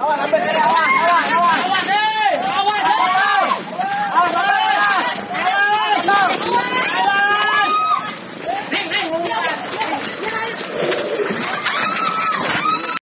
好，来，再来，来。